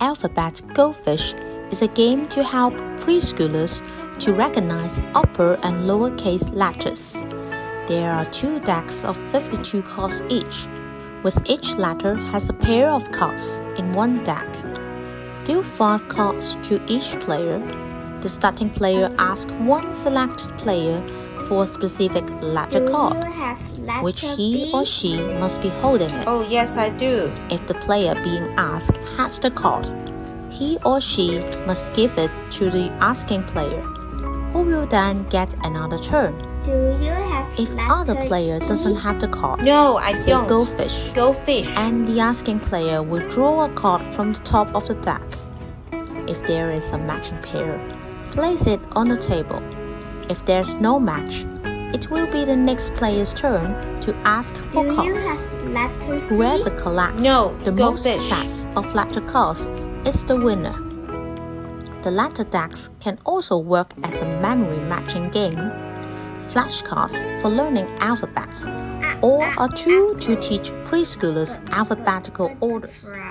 Alphabet Go Fish is a game to help preschoolers to recognize upper and lowercase letters. There are two decks of 52 cards each, with each letter has a pair of cards in one deck. Deal 5 cards to each player. The starting player asks one selected player for a specific letter card, letter which he B? or she must be holding it. Oh, yes, I do. If the player being asked has the card, he or she must give it to the asking player, who will then get another turn. Do you have If other player E? doesn't have the card, No, I say don't. go fish, Go fish. and the asking player will draw a card from the top of the deck. If there is a matching pair, place it on the table. If there's no match, it will be the next player's turn to ask for Do you cards. have letter C? Whoever collects No, the most fish. sets of letter cards is the winner. The letter decks can also work as a memory matching game, flashcards for learning alphabets, or a tool to teach preschoolers alphabetical orders. Right.